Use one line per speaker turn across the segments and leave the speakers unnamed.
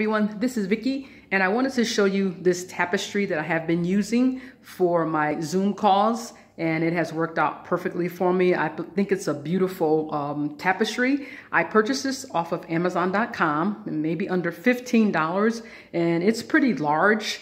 everyone, this is Vicki and I wanted to show you this tapestry that I have been using for my Zoom calls and it has worked out perfectly for me. I think it's a beautiful um, tapestry. I purchased this off of Amazon.com, maybe under $15 and it's pretty large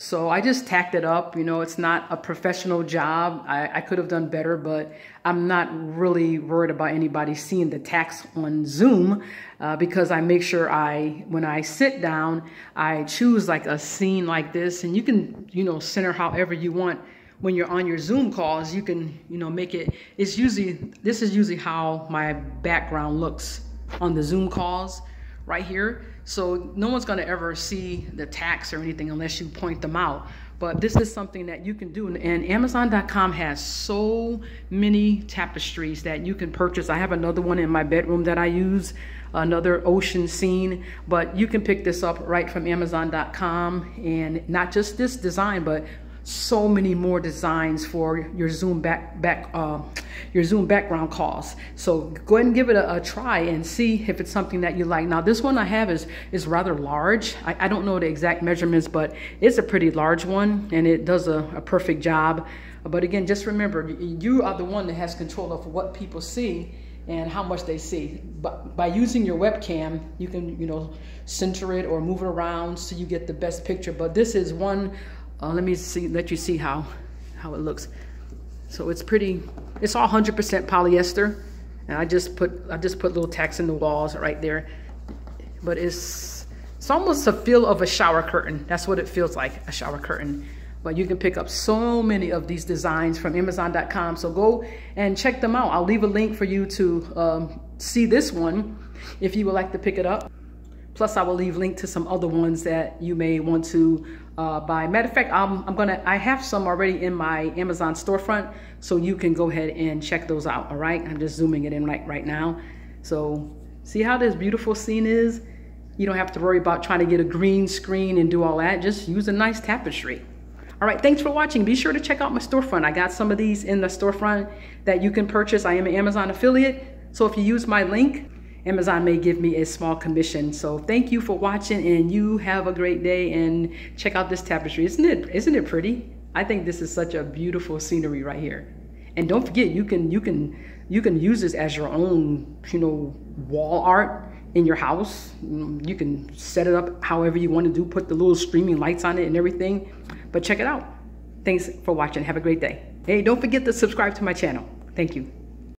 so I just tacked it up. You know, it's not a professional job. I, I, could have done better, but I'm not really worried about anybody seeing the tacks on Zoom uh, because I make sure I, when I sit down, I choose like a scene like this and you can, you know, center however you want when you're on your Zoom calls, you can, you know, make it, it's usually, this is usually how my background looks on the Zoom calls right here. So no one's gonna ever see the tacks or anything unless you point them out. But this is something that you can do. And Amazon.com has so many tapestries that you can purchase. I have another one in my bedroom that I use, another ocean scene. But you can pick this up right from Amazon.com. And not just this design, but so many more designs for your Zoom back back uh, your Zoom background calls. So go ahead and give it a, a, try and see if it's something that you like. Now this one I have is is rather large. I, I don't know the exact measurements, but it's a pretty large one and it does a, a perfect job. But again, just remember you are the one that has control of what people see and how much they see. But by using your webcam, you can, you know, center it or move it around so you get the best picture. But this is one uh, let me see, let you see how, how it looks. So it's pretty, it's all 100% polyester. And I just put, I just put little tacks in the walls right there. But it's, it's almost a feel of a shower curtain. That's what it feels like, a shower curtain. But you can pick up so many of these designs from Amazon.com. So go and check them out. I'll leave a link for you to um, see this one if you would like to pick it up. Plus, I will leave link to some other ones that you may want to uh, buy. Matter of fact, I'm, I'm gonna, I have some already in my Amazon storefront, so you can go ahead and check those out, all right? I'm just zooming it in right, right now. So see how this beautiful scene is? You don't have to worry about trying to get a green screen and do all that. Just use a nice tapestry. All right, thanks for watching. Be sure to check out my storefront. I got some of these in the storefront that you can purchase. I am an Amazon affiliate. So if you use my link, Amazon may give me a small commission. So thank you for watching and you have a great day and check out this tapestry. Isn't it, isn't it pretty? I think this is such a beautiful scenery right here. And don't forget, you can, you can, you can use this as your own, you know, wall art in your house. You can set it up however you want to do, put the little streaming lights on it and everything. But check it out. Thanks for watching. Have a great day. Hey, don't forget to subscribe to my channel. Thank you.